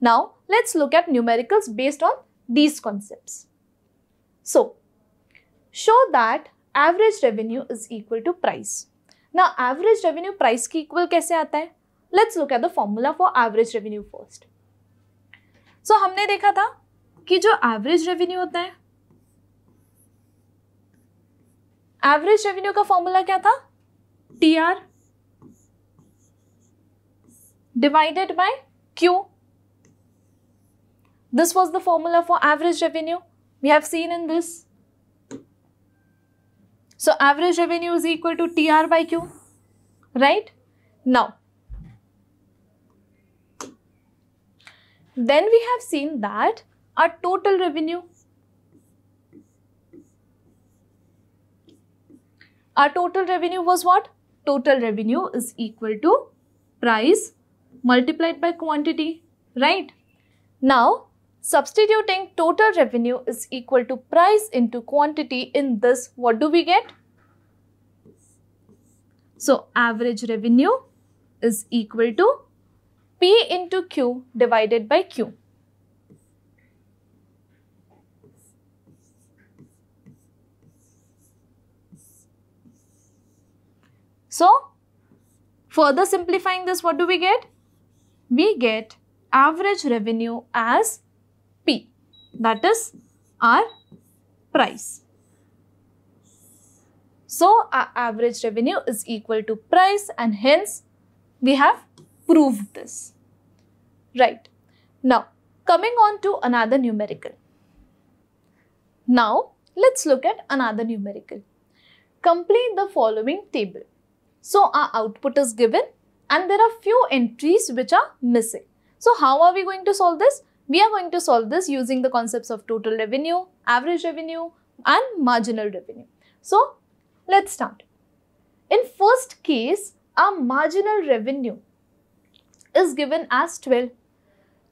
Now, let's look at numericals based on these concepts. So, show that average revenue is equal to price. Now, average revenue price की equal कैसे आता है? Let's look at the formula for average revenue first. So, हमने देखा था कि जो average revenue है एवरेज रेवेन्यू का फॉर्मूला क्या था T R divided by Q. This was the formula for average revenue. We have seen in this. So average revenue is equal to TR by Q. Right? Now, then we have seen that our total revenue our total revenue was what? Total revenue is equal to price multiplied by quantity, right? Now, substituting total revenue is equal to price into quantity in this, what do we get? So, average revenue is equal to P into Q divided by Q. So, further simplifying this, what do we get? we get average revenue as P. That is our price. So, our average revenue is equal to price and hence we have proved this. Right. Now, coming on to another numerical. Now, let's look at another numerical. Complete the following table. So, our output is given and there are few entries which are missing. So how are we going to solve this? We are going to solve this using the concepts of total revenue, average revenue and marginal revenue. So let's start. In first case, our marginal revenue is given as 12.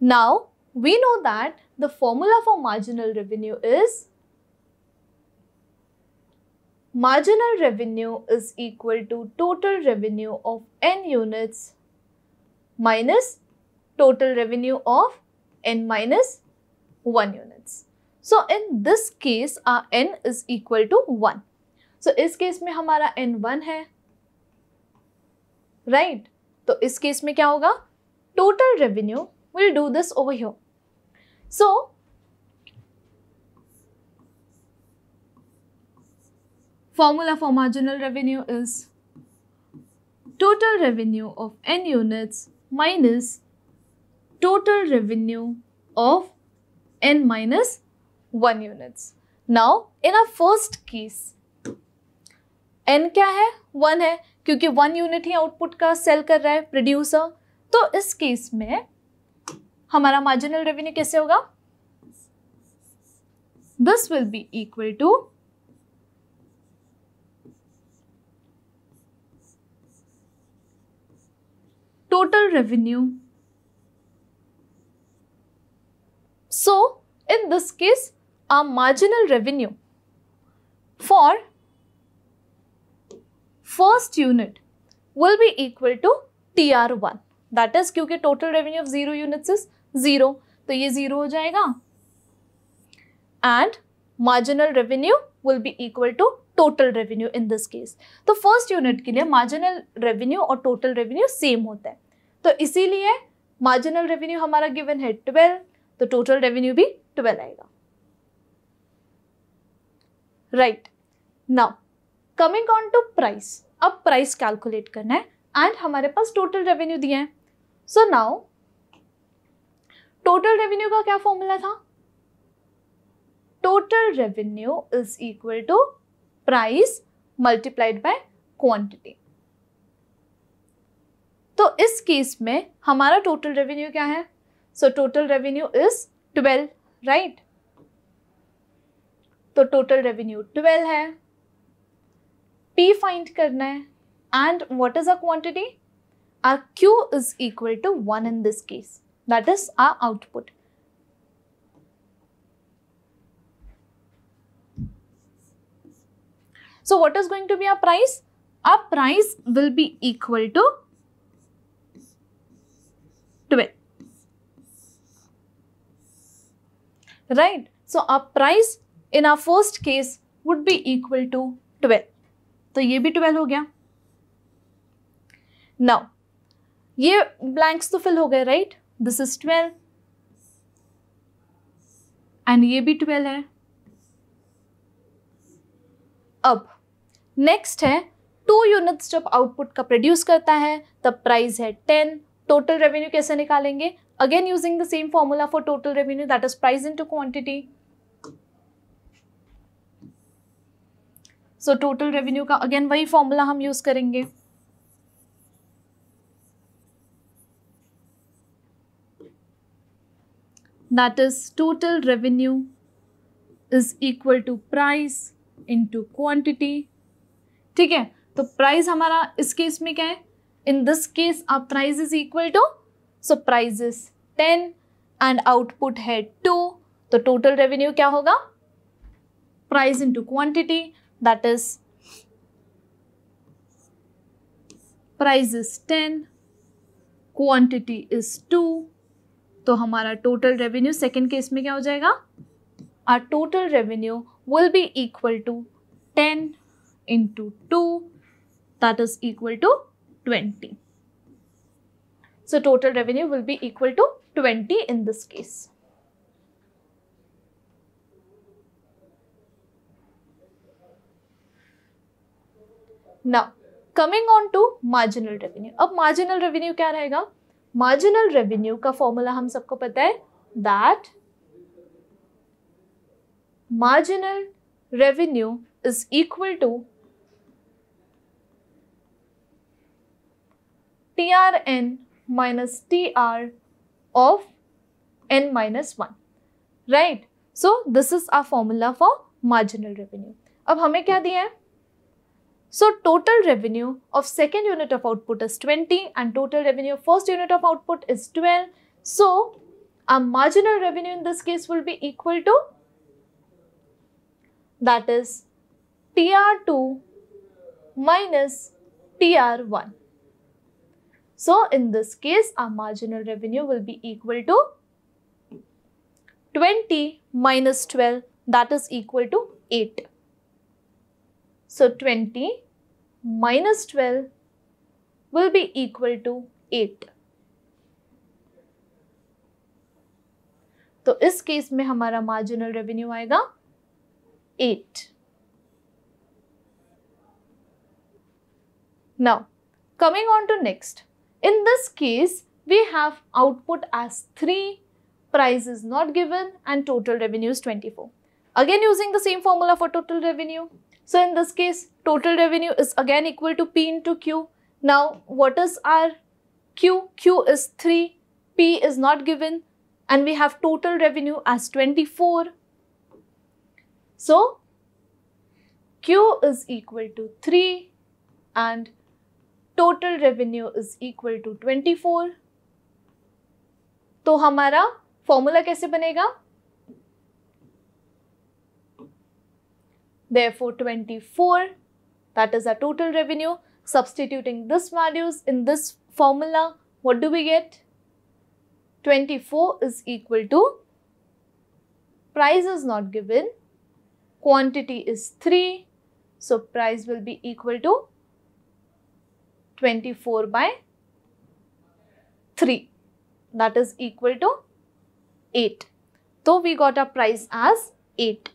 Now, we know that the formula for marginal revenue is marginal revenue is equal to total revenue of n units minus total revenue of n minus 1 units. So in this case our n is equal to 1. So इस case में हमारा n 1 है right? तो इस case में क्या होगा total revenue will do this over here. So Formula for marginal revenue is total revenue of n units minus total revenue of n minus 1 units. Now, in our first case, n क्या है 1 है क्योंकि 1 unit ही output का cell कर रहा है producer तो इस केस में हमारा मार्जिनल रेवेन्यू कैसे होगा this will be equal to total revenue. So, this case, our marginal revenue for first unit will be equal to TR1. That is क्योंकि total revenue of zero units is zero, तो ये zero हो जाएगा. And marginal revenue will be equal to total revenue in this case तो first unit के लिए marginal revenue और total revenue same होता है तो इसीलिए मार्जिनल रेवेन्यू हमारा गिवन है ट्वेल्व तो टोटल रेवेन्यू भी ट्वेल्व आएगा right now coming on to price अब प्राइस कैलकुलेट करना है एंड हमारे पास टोटल रेवेन्यू दिया है। सो नाउ टोटल रेवेन्यू का क्या फॉर्मूला था? Total revenue is equal to price multiplied by quantity तो इस केस में हमारा टोटल रेवेन्यू क्या है? So total revenue is twelve right तो टोटल रेवेन्यू ट्वेल्व है पी फाइंड करना है and what is a quantity are Q is equal to one in this case that is our output So what is going to be our price? Our price will be equal to right? So our price in our first case would be equal to 12. तो ये भी 12 हो गया Now, ये blanks तो fill हो गए right? This is 12 and ये भी 12 है अब नेक्स्ट है टू यूनिट्स जब आउटपुट का प्रोड्यूस करता है तब प्राइस है टेन टोटल रेवेन्यू कैसे निकालेंगे again using the same formula for total revenue that is price into quantity so total revenue का अगेन वही फॉर्मूला हम यूज करेंगे that is total revenue is equal to price into quantity ठीक है तो price हमारा इस केस में क्या है इन दिस केस आप price is equal to so price is ten and output है टू तो टोटल रेवेन्यू क्या होगा price into quantity that is price is ten quantity is two तो हमारा टोटल रेवेन्यू सेकेंड केस में क्या हो जाएगा our total revenue will be equal to 10 into 2 that is equal to 20. So total revenue will be equal to 20 in this case. Now, coming on to marginal revenue अब marginal revenue क्या रहेगा marginal revenue का formula हम सबको पता है that marginal revenue is equal to T R N minus TR of n minus 1 right so this is our formula for marginal revenue अब हमें क्या दिया है so total revenue of second unit of output is 20 and total revenue of first unit of output is 12 so our marginal revenue in this case will be equal to that is TR2 minus TR1. So in this case our marginal revenue will be equal to 20 minus 12 that is equal to 8. So 20 minus 12 will be equal to 8. तो इस case में हमारा marginal revenue आएगा 8. Now, coming on to next. In this case, we have output as 3, price is not given and total revenue is 24. Again using the same formula for total revenue. So in this case, total revenue is again equal to P into Q. Now, what is our Q? Q is 3, P is not given and we have total revenue as 24 so, Q is equal to 3 and total revenue is equal to 24. तो हमारा formula कैसे बनेगा Therefore, 24 that is our total revenue. Substituting this values in this formula, what do we get? 24 is equal to price is not given quantity is 3 so price will be equal to 24 by 3 that is equal to 8 so we got our price as 8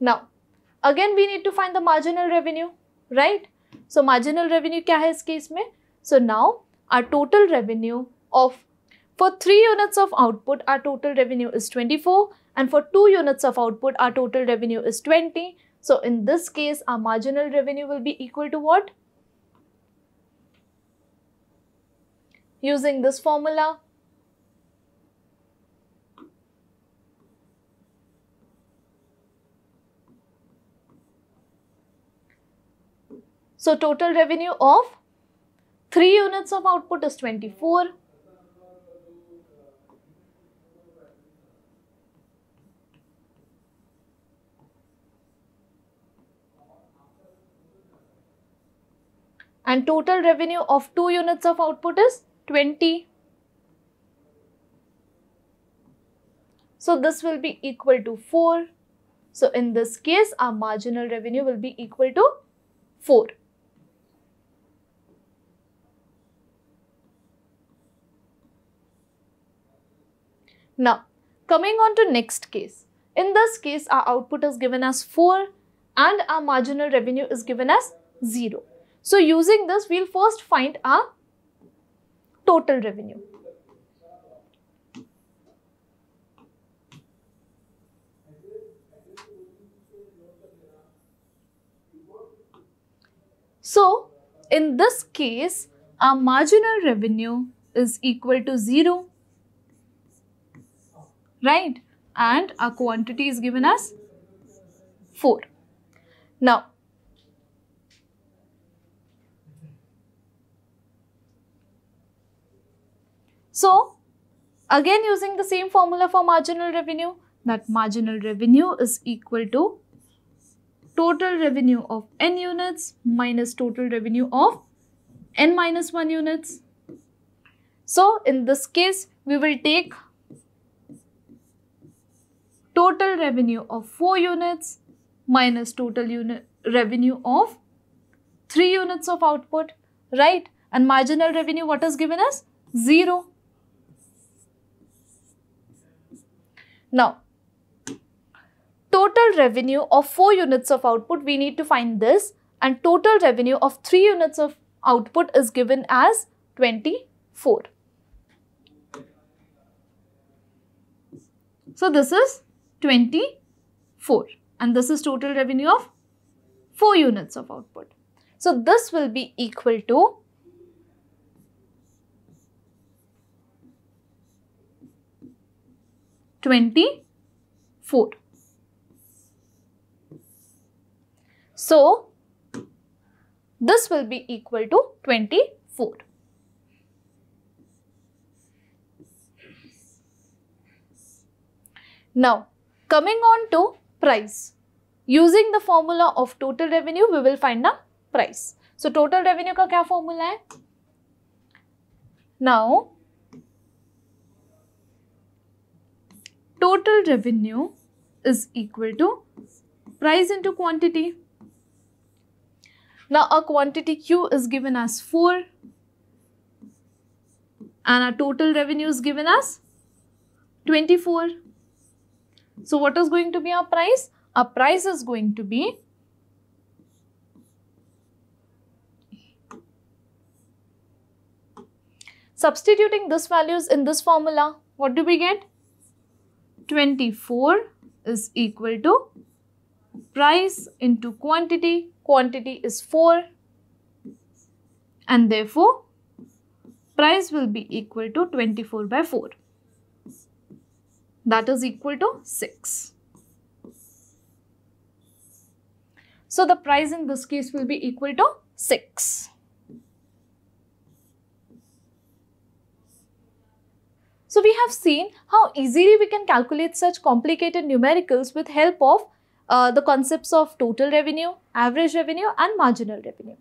now again we need to find the marginal revenue right? So marginal revenue kya hai is case mein? So now our total revenue of for 3 units of output, our total revenue is 24 and for 2 units of output, our total revenue is 20. So in this case, our marginal revenue will be equal to what? Using this formula, So total revenue of 3 units of output is 24 and total revenue of 2 units of output is 20. So this will be equal to 4. So in this case, our marginal revenue will be equal to 4. Now, coming on to next case. In this case, our output is given as 4 and our marginal revenue is given as 0. So, using this, we'll first find our total revenue. So, in this case, our marginal revenue is equal to 0 right? And our quantity is given as 4. Now, so again using the same formula for marginal revenue, that marginal revenue is equal to total revenue of n units minus total revenue of n minus 1 units. So, in this case, we will take total revenue of 4 units minus total unit revenue of 3 units of output, right? And marginal revenue, what is given as? 0. Now, total revenue of 4 units of output, we need to find this and total revenue of 3 units of output is given as 24. So, this is 24 and this is total revenue of 4 units of output. So this will be equal to Twenty-four. So, this will be equal to 24. Now, coming on to price. Using the formula of total revenue, we will find the price. So, total revenue का क्या formula है? Now, total revenue is equal to price into quantity. Now, our quantity Q is given as 4 and our total revenue is given as 24. So what is going to be our price? Our price is going to be Substituting this values in this formula, what do we get? 24 is equal to price into quantity. Quantity is 4 and therefore price will be equal to 24 by 4 that is equal to 6. So the price in this case will be equal to 6. So we have seen how easily we can calculate such complicated numericals with help of uh, the concepts of total revenue, average revenue and marginal revenue.